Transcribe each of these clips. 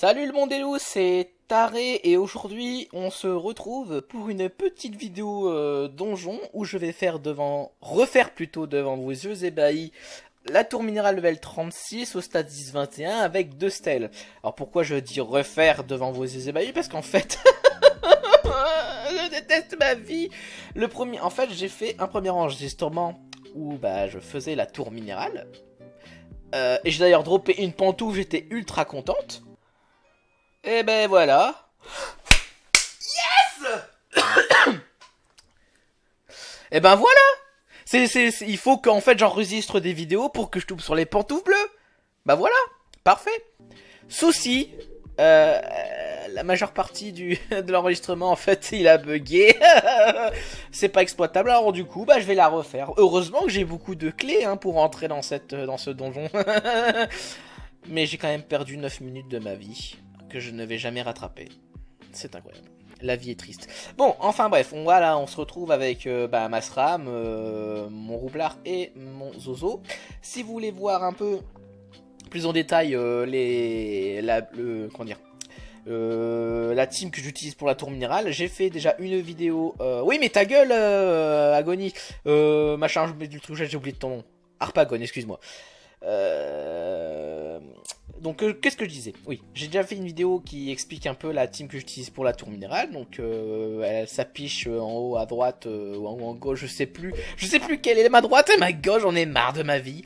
Salut le monde loups, c'est Taré et aujourd'hui on se retrouve pour une petite vidéo euh, donjon où je vais faire devant, refaire plutôt devant vos yeux ébahis la tour minérale level 36 au stade 10-21 avec deux stèles. Alors pourquoi je dis refaire devant vos yeux ébahis? Parce qu'en fait... je déteste ma vie Le premier... En fait j'ai fait un premier enregistrement où bah, je faisais la tour minérale. Euh, et j'ai d'ailleurs droppé une pantoufle, j'étais ultra contente. Et ben voilà. Yes Et ben voilà c'est, c'est, Il faut qu'en fait j'enregistre des vidéos pour que je tombe sur les pantoufles bleues. Bah voilà, parfait. Souci, euh, la majeure partie du, de l'enregistrement en fait il a bugué. c'est pas exploitable alors du coup bah je vais la refaire. Heureusement que j'ai beaucoup de clés hein, pour entrer dans, cette, dans ce donjon. Mais j'ai quand même perdu 9 minutes de ma vie que je ne vais jamais rattraper. C'est incroyable. La vie est triste. Bon, enfin bref, on, voilà, on se retrouve avec euh, bah, Masram, euh, mon roublard et mon Zozo. Si vous voulez voir un peu plus en détail euh, les, la, le, comment dire, la team que j'utilise pour la tour minérale. J'ai fait déjà une vidéo. Oui, mais ta gueule, Agony. machin, j'ai oublié de ton nom. Excuse-moi. Euh, donc euh, qu'est-ce que je disais? Oui, j'ai déjà fait une vidéo qui explique un peu la team que j'utilise pour la tour minérale. Donc euh, elle s'affiche en haut à droite ou en, gauche, je sais plus. Je sais plus quelle est ma droite et ma gauche, j'en ai marre de ma vie.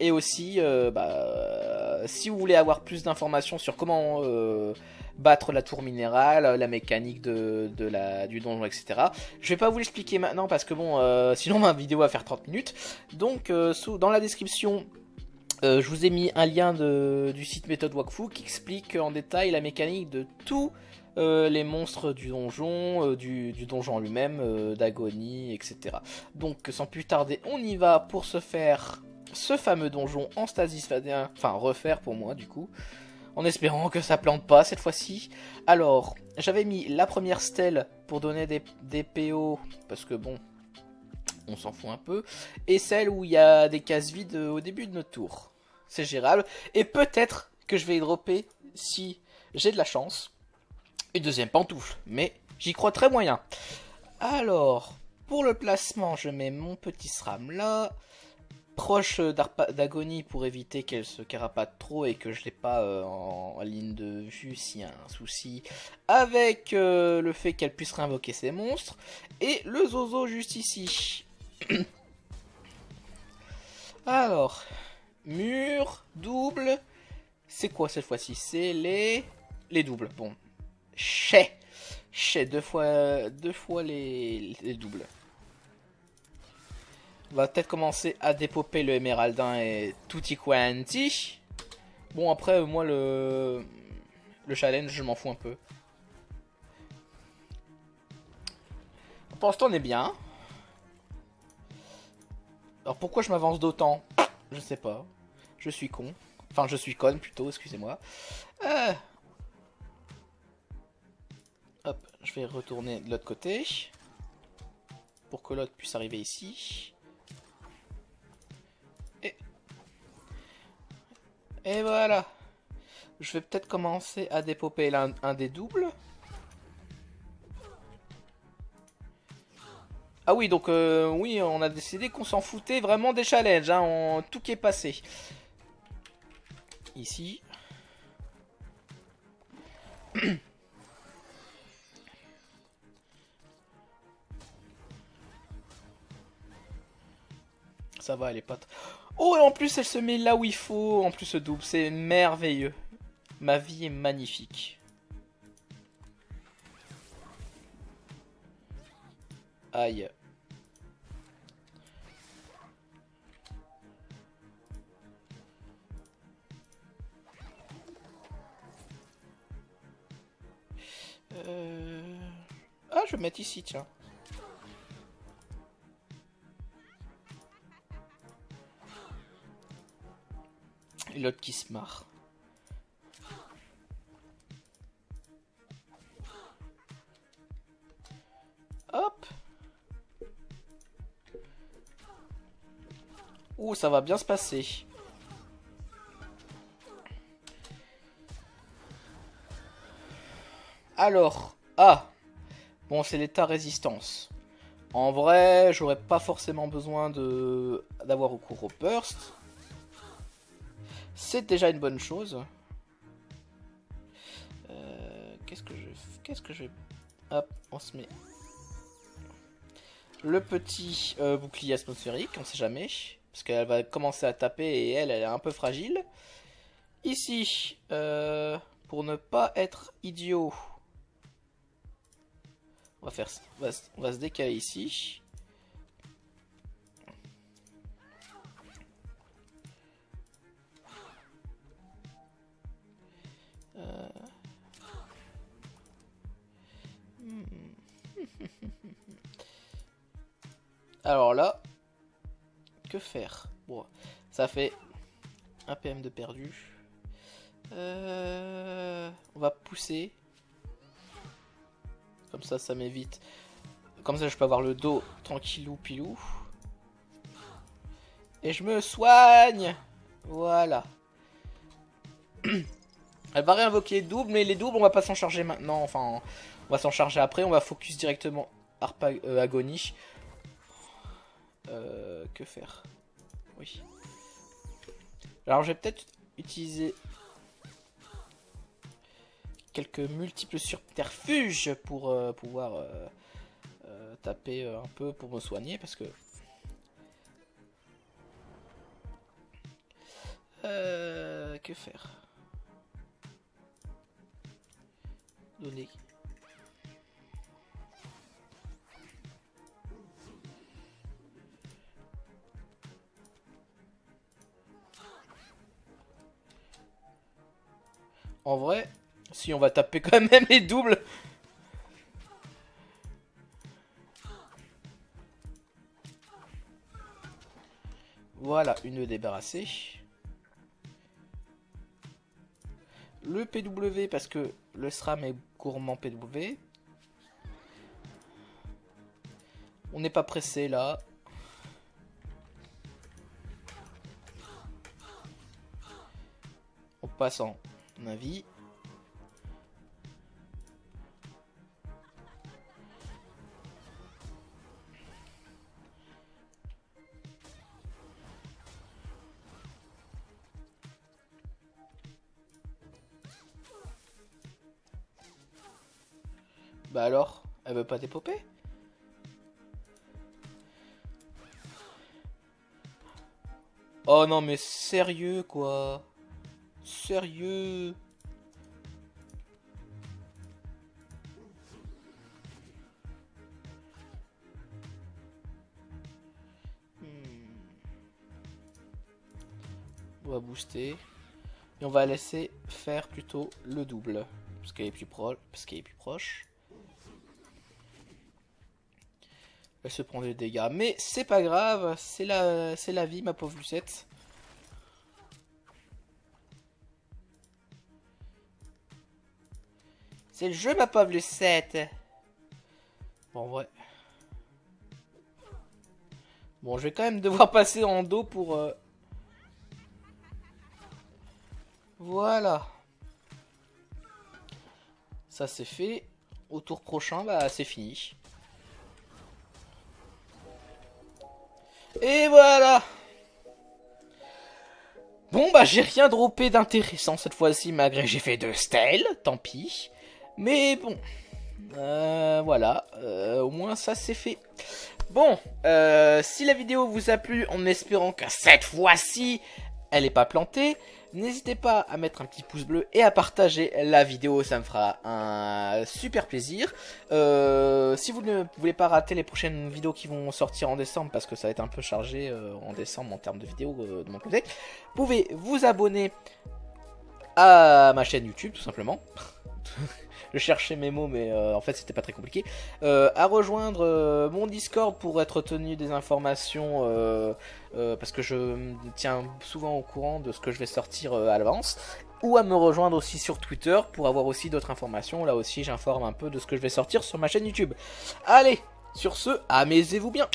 et aussi, bah, si vous voulez avoir plus d'informations sur comment battre la tour minérale, la mécanique du donjon, etc. Je vais pas vous l'expliquer maintenant parce que bon, sinon ma vidéo va faire 30 minutes. Donc dans la description, euh, je vous ai mis un lien du site méthode Wakfu qui explique en détail la mécanique de tous euh, les monstres du donjon, euh, du, donjon lui-même, d'agonie, etc. Donc sans plus tarder, on y va pour se faire ce fameux donjon en stasis enfin refaire pour moi du coup, en espérant que ça plante pas cette fois-ci. Alors, j'avais mis la première stèle pour donner des PO, parce que bon, on s'en fout un peu, et celle où il y a des cases vides au début de notre tour c'est gérable. Et peut-être que je vais y dropper, si j'ai de la chance, une deuxième pantoufle. Mais j'y crois très moyen. Alors, pour le placement, je mets mon petit SRAM là. Proche d'agonie pour éviter qu'elle se carapate trop et que je l'ai pas euh, en, ligne de vue s'il y a un souci. Avec euh, le fait qu'elle puisse réinvoquer ses monstres. Et le zozo juste ici. Alors, Mur, double. C'est quoi cette fois-ci? C'est les... Les doubles. Bon. Chez. Chez, deux fois, deux fois les, les doubles. On va peut-être commencer à dépoper le émeraldin et tutti quanti. Bon, après, moi, le, le challenge, je m'en fous un peu. Pour l'instant, on est bien. Alors, pourquoi je m'avance d'autant? Je sais pas. Je suis con. Enfin, je suis conne plutôt, excusez-moi. Euh. Hop, je vais retourner de l'autre côté. Pour que l'autre puisse arriver ici. Et... Et voilà. Je vais peut-être commencer à dépoper un des doubles. Ah oui, donc euh, oui, on a décidé qu'on s'en foutait vraiment des challenges, hein, tout qui est passé ici. Ça va, elle est pas... Oh, et en plus, elle se met là où il faut. En plus, double, c'est merveilleux. Ma vie est magnifique. Aïe. Euh... Ah, je vais mettre ici, tiens. Et l'autre qui se marre. ça va bien se passer. Alors, ah, bon c'est l'état résistance. En vrai, j'aurais pas forcément besoin de d'avoir recours au burst. C'est déjà une bonne chose. Euh, qu'est-ce que je qu'est-ce que je hop, on se met le petit euh, bouclier atmosphérique, on sait jamais parce qu'elle va commencer à taper et elle, elle est un peu fragile. Ici, euh, pour ne pas être idiot, on va faire, on va, se décaler ici. Euh. Alors là, que faire? Bon, ça fait un PM de perdu. Euh, on va pousser. Comme ça, ça m'évite. Comme ça, je peux avoir le dos tranquillou pilou. Et je me soigne Voilà. Elle va réinvoquer double, mais les doubles, on va pas s'en charger maintenant. Enfin, on va s'en charger après. On va focus directement Harpa, euh, Agonie. Euh, que faire? Oui. Alors, je vais peut-être utiliser quelques multiples subterfuges pour euh, pouvoir euh, taper un peu pour me soigner parce que que faire? Donner. En vrai, si, on va taper quand même les doubles. Voilà, une débarrassée. Le PW, parce que le SRAM est gourmand PW. On n'est pas pressé là. En vie. Bah alors, elle veut pas dépoper Oh non mais sérieux quoi? Sérieux hmm. On va booster. Et on va laisser faire plutôt le double. Parce qu'elle est plus proche. Elle se prend des dégâts. Mais c'est pas grave, c'est la, c'est la vie, ma pauvre Lucette. Le jeu, ma pauvre Lucette. Bon, ouais. Bon, je vais quand même devoir passer en dos pour... Euh, voilà. Ça, c'est fait. Au tour prochain, bah, c'est fini. Et voilà Bon bah j'ai rien droppé d'intéressant cette fois-ci malgré j'ai fait deux stèles, tant pis. Mais bon, euh, voilà, euh, au moins ça c'est fait. Bon, euh, si la vidéo vous a plu en espérant que cette fois-ci elle n'est pas plantée, N'hésitez pas à mettre un petit pouce bleu et à partager la vidéo, ça me fera un super plaisir. Si vous ne voulez pas rater les prochaines vidéos qui vont sortir en décembre, parce que ça va être un peu chargé en décembre en termes de vidéos de mon côté, vous pouvez vous abonner à ma chaîne YouTube tout simplement. je cherchais mes mots, mais euh, en fait c'était pas très compliqué. Euh, à rejoindre euh, mon Discord pour être tenu des informations, parce que je me tiens souvent au courant de ce que je vais sortir à l'avance. Ou à me rejoindre aussi sur Twitter pour avoir aussi d'autres informations. Là aussi j'informe un peu de ce que je vais sortir sur ma chaîne YouTube. Allez, sur ce, amusez-vous bien